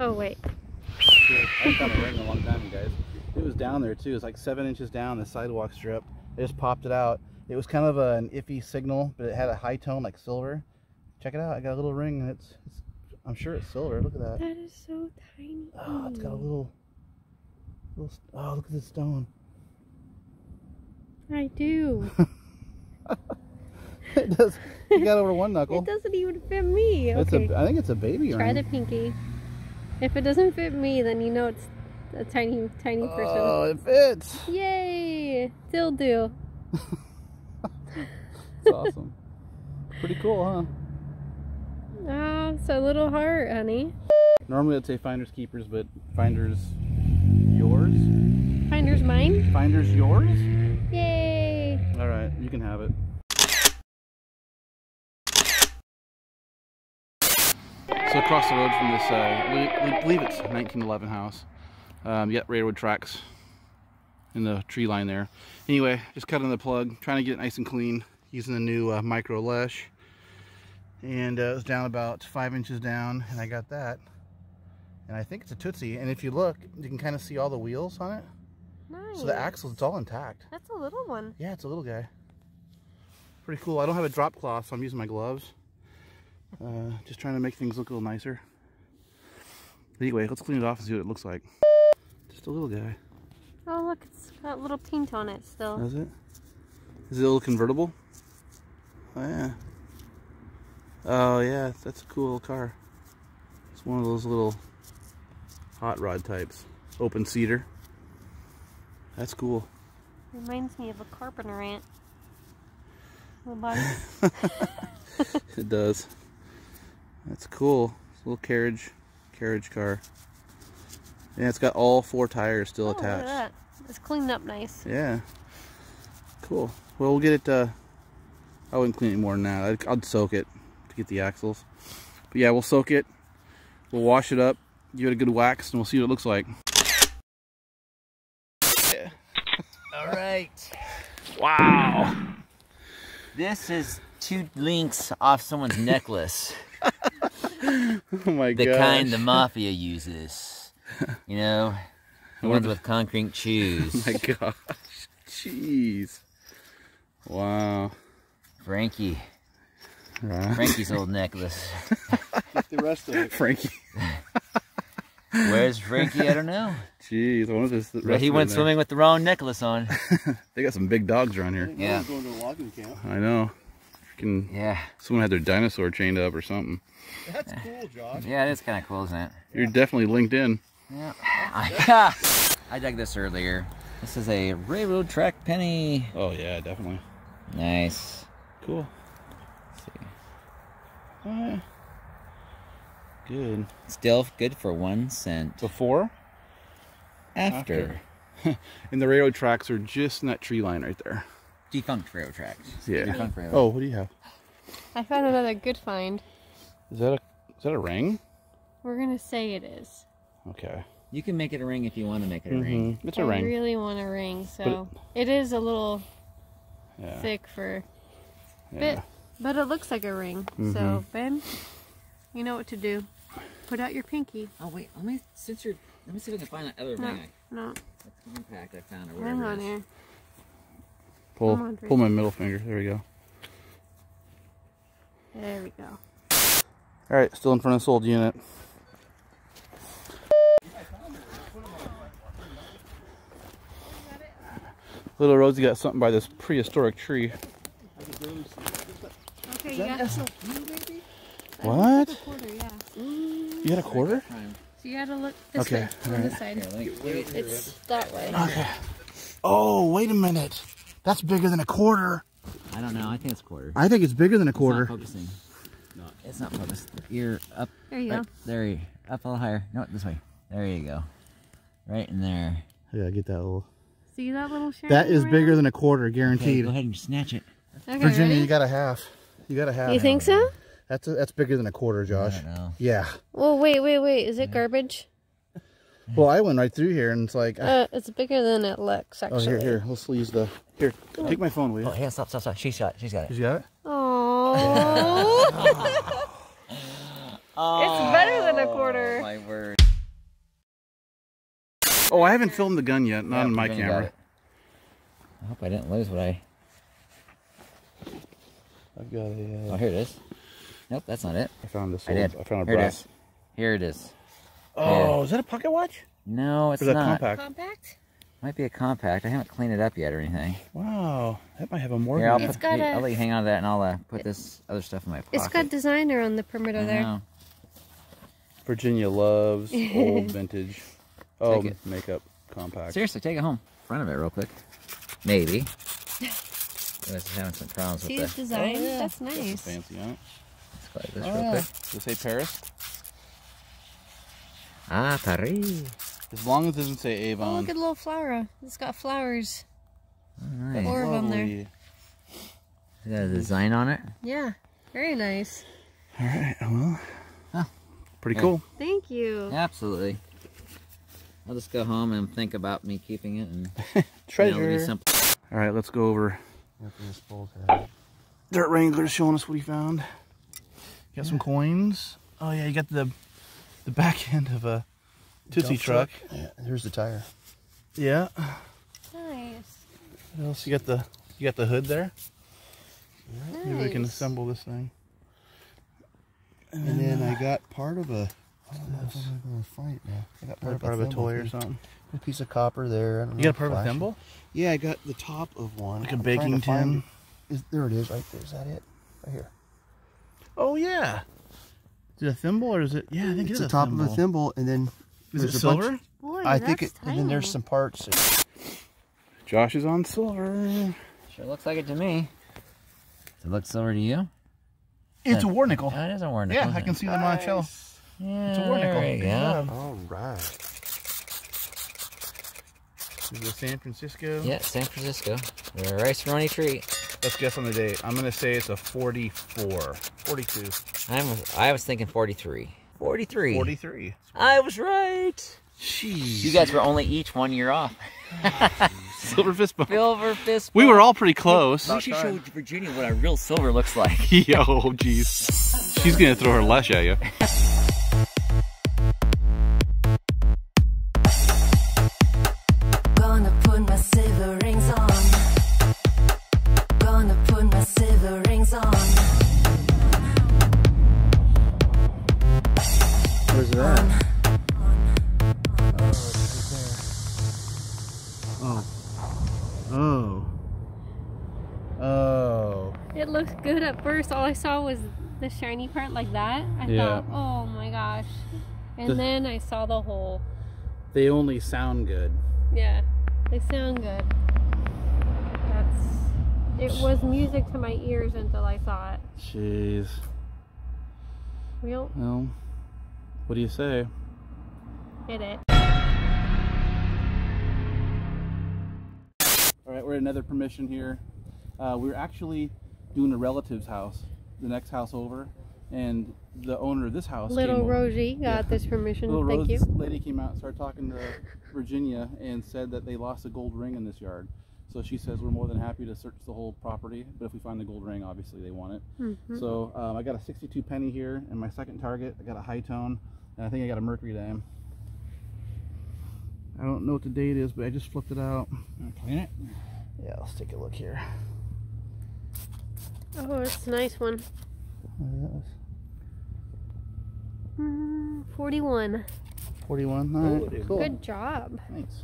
oh, wait. I found a ring a long time, you guys. It was down there too. It's like seven inches down the sidewalk strip. I just popped it out. It was kind of a, an iffy signal, but it had a high tone like silver. Check it out. I got a little ring and it's, it's I'm sure it's silver. Look at that. That is so tiny. Oh, it's got a little, little. Oh, look at the stone. I do. it does. You got over one knuckle. it doesn't even fit me. It's Okay. a. I think it's a baby Try ring. Try the pinky. If it doesn't fit me, then you know it's a tiny, tiny oh, person. Oh, it fits. Yay! Still do. It's awesome. Pretty cool, huh? Oh, it's a little heart, honey. Normally I'd say finders keepers, but finders yours. Finder's mine. Finders yours. Yay! All right, you can have it. So across the road from this, uh, we, we believe it's 1911 house. Um, got railroad tracks in the tree line there. Anyway, just cutting the plug, trying to get it nice and clean using the new uh, micro lesh. And uh, it was down about five inches down, and I got that. And I think it's a Tootsie. And if you look, you can kind of see all the wheels on it. Nice. So the axles, it's all intact. That's a little one. Yeah, it's a little guy. Pretty cool. I don't have a drop cloth, so I'm using my gloves. Uh, just trying to make things look a little nicer. Anyway, let's clean it off and see what it looks like. Just a little guy. Oh, look, it's got a little paint on it still. Is it? Is it a little convertible? Oh, yeah. Oh, yeah, that's a cool little car. It's one of those little hot rod types. Open cedar. That's cool. Reminds me of a carpenter ant. It does. That's cool. It's a little carriage, carriage car. Yeah, it's got all four tires still oh, look at attached. that. It's cleaned up nice. Yeah. Cool. Well, we'll get it. Uh, I wouldn't clean it more than that. I'd, I'd soak it to get the axles. But yeah, we'll soak it. We'll wash it up, give it a good wax, and we'll see what it looks like. Yeah. All right. Wow. This is two links off someone's necklace. Oh my the god. kind the mafia uses. You know, the ones with concrete shoes. Oh my gosh. Jeez. Wow. Frankie. Right. Frankie's old necklace. Get the rest of it. Frankie. Where's Frankie? I don't know. Jeez, I wonder if this. But he went there. swimming with the wrong necklace on. They got some big dogs around here. Yeah. going to a logging camp. I know. Freaking, Yeah. someone had their dinosaur chained up or something. That's cool, Josh. Yeah, it is kind of cool, isn't it? You're definitely linked in. Yeah. I, I dug this earlier. This is a railroad track penny. Oh yeah, definitely. Nice. Cool. Let's see. Yeah. Good. Still good for one cent. Before? After. And the railroad tracks are just in that tree line right there. Defunct railroad tracks. Yeah. Defunct railroad. Oh, what do you have? I found another good find. Is that a is that a ring? We're gonna say it is. Okay. You can make it a ring if you want to make it a ring. Mhm. It's a I ring. I really want a ring, so it is a little Yeah. thick for yeah. bit, but it looks like a ring. So Mm-hmm. Ben, you know what to do. Put out your pinky. Oh wait, let me since you're let me see if I can find that other No, ring. I, no, that compact I found or whatever. hang it on is. here. Pull on, pull my middle finger. There we go. There we go. All right, still in front of this old unit. Little Rosie got something by this prehistoric tree. Okay, you got, What? a quarter, yeah. You got a quarter? So you gotta look this Okay, way, on alright. this side. Here, let me, let me- It's that way. Okay. Oh, wait a minute. That's bigger than a quarter. I don't know. I think it's a quarter. I think it's bigger than a It's quarter. not focusing. No, it's not focused. You're up. There you right, go. There you up a little higher. No, this way. There you go. Right in there. Yeah, get that little. See that little shiny That is around? bigger than a quarter, Okay, guaranteed. go ahead and snatch it. Okay, Virginia, ready? you got a half. You got a half. You think so? That's a, that's bigger than a quarter, I Josh. don't know. Yeah. Well, wait, wait, wait. Is it garbage? Well, I went right through here, and it's like, Uh, it's bigger than it looks, actually. oh, here, here. Let's use the. Here, take my phone, will you? Oh, hey, stop, stop, stop. She's got it. She's got it. You got it? Aww. Oh, better than a quarter. My word. Oh, I haven't filmed the gun yet. Not Yeah, on my camera. I hope I didn't lose what I. I've got a. Oh, here it is. Nope, that's not it. I found this. I did. I found a Here brass. is. Here it is. Oh, is that a pocket watch? No, it's Or is that not. compact? Compact? Might be a compact. I haven't cleaned it up yet or anything. Wow, that might have a more. Here, I'll, It's put, got you- a- I'll let you hang on to that, and I'll uh, put this other stuff in my pocket. It's got designer on the perimeter there. Virginia loves old vintage. Oh, makeup compact. Seriously, take it home. Front of it real quick. Maybe. This is having some problems See with the the. design? Oh, yeah. That's Got some nice. fancy on it. Let's go this Oh, real yeah. quick. Does it say Paris? Ah, Paris. As long as it doesn't say Avon. Oh, look at the little flower. It's got flowers. All right. Four of them there. Lovely. Is that a design on it? Yeah, very nice. All right. Well, Huh. pretty Yeah. cool. Thank you. Absolutely. I'll just go home and think about me keeping it and you know, be simple. All right, let's go over. After this bolt head. Dirt Wrangler showing us what he found. Got some coins. Oh yeah, you got the the back end of a Tootsie Dump truck. Yeah, here's the tire. Yeah. Nice. What else? You got the you got the hood there. Maybe we can assemble this thing. And then I uh, got part of a. I don't know if I'm gonna find it now. I got part, Part, of, of a thimble, toy or something. A piece of copper there. I don't You know, got a part of a thimble? Yeah, I got the top of one. Like a I'm baking tin? Is, there it is, right there. Is that it? Right here. Oh yeah. Is it a thimble or is it? Yeah, I think it's it's the top of a thimble, and then Is there's it a bunch- silver? Boy, I think it. that's And then there's some parts. Josh is on silver. Sure looks like it to me. Does it look silver to you? It's a war nickel. It is a war nickel. Yeah, I can it? see them on a shelf. Yeah, It's a war nickel. There you go. All right. This is a San Francisco. Yeah, San Francisco. The rice roni treat. Let's guess on the date. I'm gonna say it's a 44. 42. I'm, I was thinking 43. 43. 43. I was right. Jeez. You guys were only each one year off. silver fist bump. Silver fist. We were all pretty close. We should show Virginia what a real silver looks like. Yo, jeez. She's gonna throw her lush at you. Oh. It looked good at first. All I saw was the shiny part like that. I Yeah. thought, oh my gosh. And The- then I saw the hole. They only sound good. Yeah, they sound good. That's. It was music to my ears until I saw it. Jeez. Real Well, what do you say? hit it. All right, we're at another permission here. Uh, we're actually doing a relative's house, the next house over, and the owner of this house. Little. Rosie got Yeah. this permission. Little Thank Rose you. lady came out and started talking to Virginia and said that they lost a gold ring in this yard. So she says we're more than happy to search the whole property, but if we find the gold ring, obviously they want it. Mhm. So um, I got a 62 penny here, and my second target, I got a high tone, and I think I got a mercury dime. I don't know what the date is, but I just flipped it out. Clean it? Yeah, let's take a look here. Oh, it's a nice one. Mm, 41. 41. All right, cool. Good job. Thanks.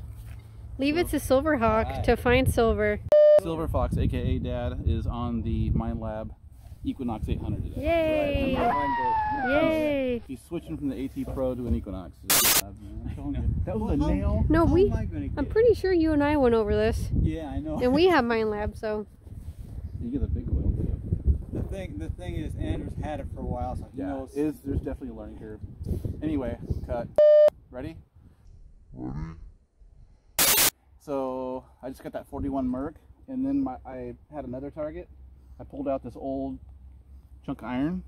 Leave it to Silver Hawk to find silver. Silver Fox, aka Dad, is on the Minelab Equinox 800 today. Yay! Yay! He's switching from the AT Pro to an Equinox. That was a nail. No, we. I gonna I'm pretty sure you and I went over this, Yeah, I know. and we have Minelab, so You get a big oil too. the thing, the thing is, Andrew's had it for a while, so he Yeah, knows. is there's definitely a learning curve. Anyway, cut. Ready? So I just got that 41 Merc, and then my I had another target. I pulled out this old chunk of iron.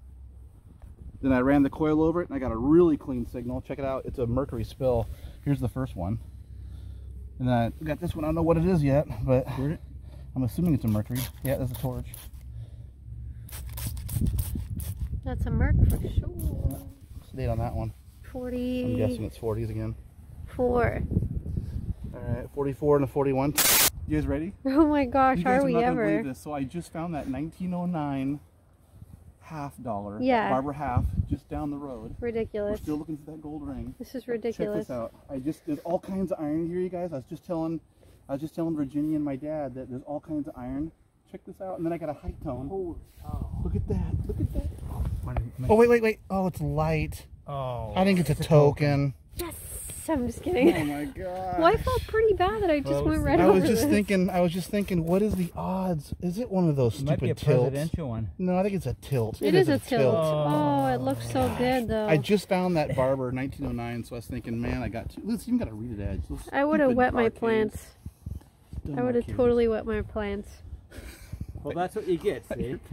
Then I ran the coil over it, and I got a really clean signal. Check it out. It's a mercury spill. Here's the first one. And then I got this one. I don't know what it is yet, but I'm assuming it's a mercury. Yeah, that's a torch. That's a Merc for sure. the date on that one? 40. I'm guessing it's 40s again. Four. All right, 44 and a 41. You guys ready? Oh my gosh, you guys are we ever? believe this. So I just found that 1909 half dollar. Yeah. Barber half, just down the road. We're Ridiculous. still looking for that gold ring. This is ridiculous. Check this out. I just there's all kinds of iron here, you guys. I was just telling, I was just telling Virginia and my dad that there's all kinds of iron. Check this out, and then I got a high tone. Look at that! Look at that! Oh wait, wait, wait! Oh, it's light. Oh. I think it's a token. Yes! I'm just kidding. Oh my god! Well, I felt pretty bad that I just Well, went right I over was just this. thinking. I was just thinking. What is the odds? Is it one of those stupid It might be a stupid tilts? presidential one. No, I think it's a tilt. It is a tilt. Oh, it looks so oh. good though. I just found that Barber 1909, so I was thinking, man, I got to. Let's even got a reeded edge. Those I would have stupid wet my plants. Dumb I would have totally wet my plants. Well, that's what you get, see?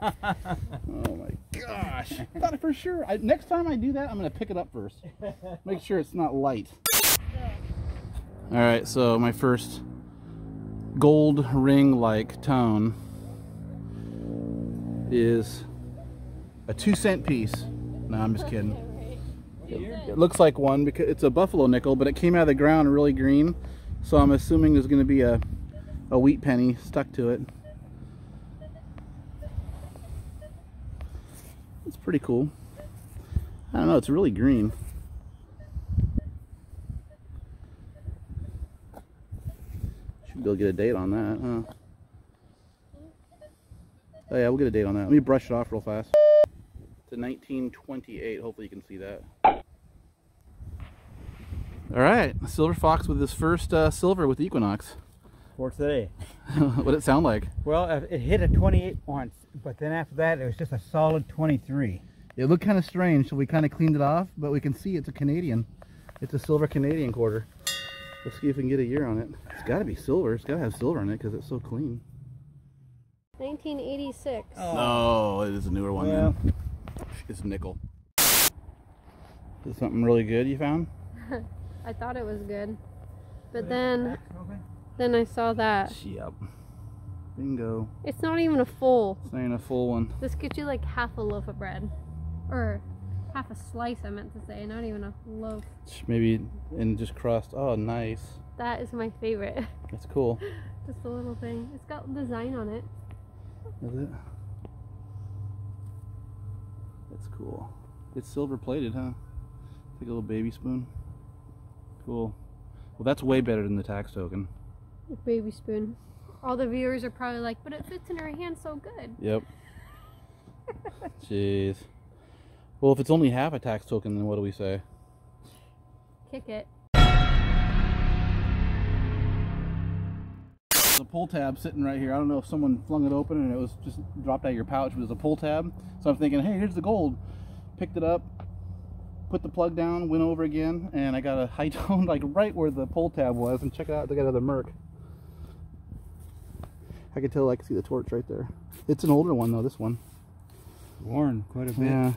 Oh my gosh! I thought it for sure. I, next time I do that, I'm gonna pick it up first. Make sure it's not light. All right, so my first gold ring-like tone is a two cent piece. No, I'm just kidding. It looks like one because it's a buffalo nickel, but it came out of the ground really green. So I'm assuming there's going to be a, a wheat penny stuck to it. It's pretty cool. I don't know, it's really green. Should be able to get a date on that, huh? Oh yeah, we'll get a date on that. Let me brush it off real fast. A 1928. Hopefully you can see that. All right, Silver Fox with his first uh, silver with Equinox. For today. what did it sound like? Well, uh, it hit a 28 once, but then after that, it was just a solid 23. It looked kind of strange, so we kind of cleaned it off, but we can see it's a Canadian. It's a silver Canadian quarter. Let's see if we can get a year on it. It's got to be silver. It's got to have silver in it because it's so clean. 1986. No, it is a newer one yeah. then. It's nickel. Is something really good you found? I thought it was good. But then then I saw that. Yep. Bingo. It's not even a full. It's not even a full one. This gets you like half a loaf of bread. Or half a slice I meant to say, not even a loaf. Maybe and just crust. Oh, nice. That is my favorite. That's cool. Just a little thing. It's got design on it. Is it? That's cool. It's silver plated, huh? It's like a little baby spoon. Cool. Well, that's way better than the tax token. A baby spoon. All the viewers are probably like, but it fits in her hand so good. Yep. Jeez. Well, if it's only half a tax token, then what do we say? Kick it. There's a pull tab sitting right here. I don't know if someone flung it open and it was just dropped out of your pouch, but it was a pull tab. So I'm thinking, hey, here's the gold. Picked it up, put the plug down, went over again, and I got a high tone like right where the pull tab was. And check it out, they got another Merc. I can tell I can see the torch right there. It's an older one though, this one. Worn quite a bit. Yeah.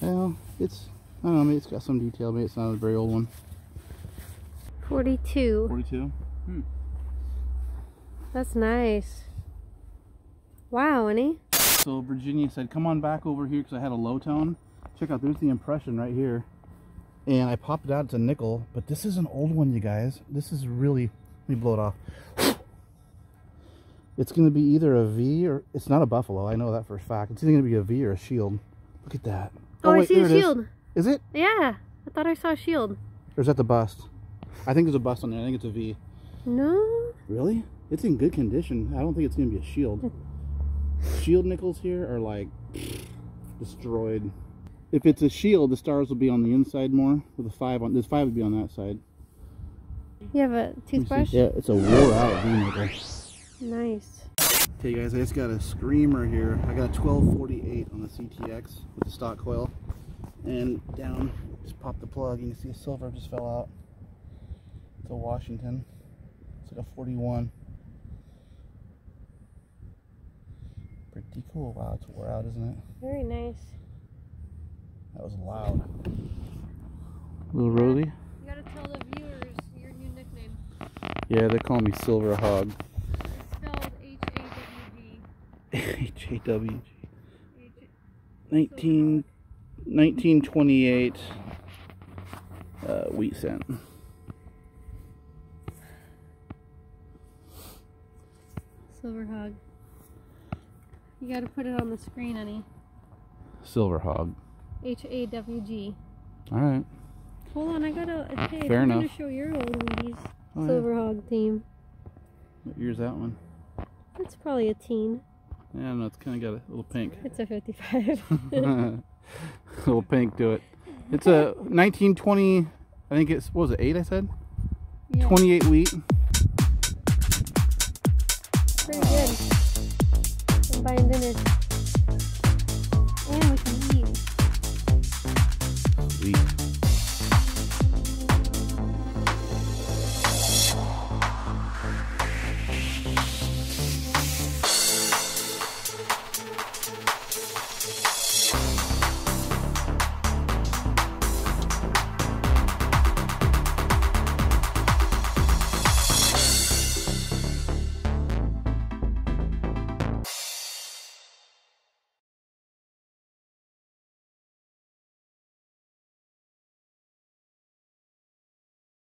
Well, it's, I don't know, maybe it's got some detail. Maybe it's not a very old one. 42. 42? Hmm. That's nice. Wow, Annie. So Virginia said, come on back over here because I had a low tone. Check out, there's the impression right here. And I popped it out, it's a nickel, but this is an old one, you guys. This is really, let me blow it off. It's going to be either a V or, it's not a Buffalo, I know that for a fact. It's either going to be a V or a shield. Look at that. Oh, I wait, see there the shield. Is it? Yeah, I thought I saw a shield. Or is that the bust? I think there's a bust on there. I think it's a V. No? Really? It's in good condition. I don't think it's going to be a shield. shield nickels here are like destroyed. If it's a shield, the stars will be on the inside more with a five on. This five would be on that side. You have a Let me see. toothbrush? Yeah, it's a wore out V nickel. Nice. Okay, guys, I just got a screamer here. I got a 1248 on the CTX with the stock coil, and down just pop the plug. You can see a silver just fell out. It's a Washington. It's like a 41. Pretty cool. Wow, it's wore out, isn't it? Very nice. That was loud. Little Rosie? You gotta tell the viewers your new nickname. Yeah, they call me Silver Hog. It's spelled H A W G. H A W G. H- 19. 1928 uh, wheat cent. Silver hog. You gotta put it on the screen, honey. Silver hog. H A W G. All right. Hold on, I gotta. Hey, Fair I'm enough. gonna show your old Wheaties. Oh, yeah. Silver hog team. What year's that one? That's probably a teen. Yeah, I don't know. It's kind of got a little pink. It's a 55. little pink to it. It's a 1920. I think it's what was it eight? I said yeah, 28 wheat. pretty good. I'm buying dinner. And we can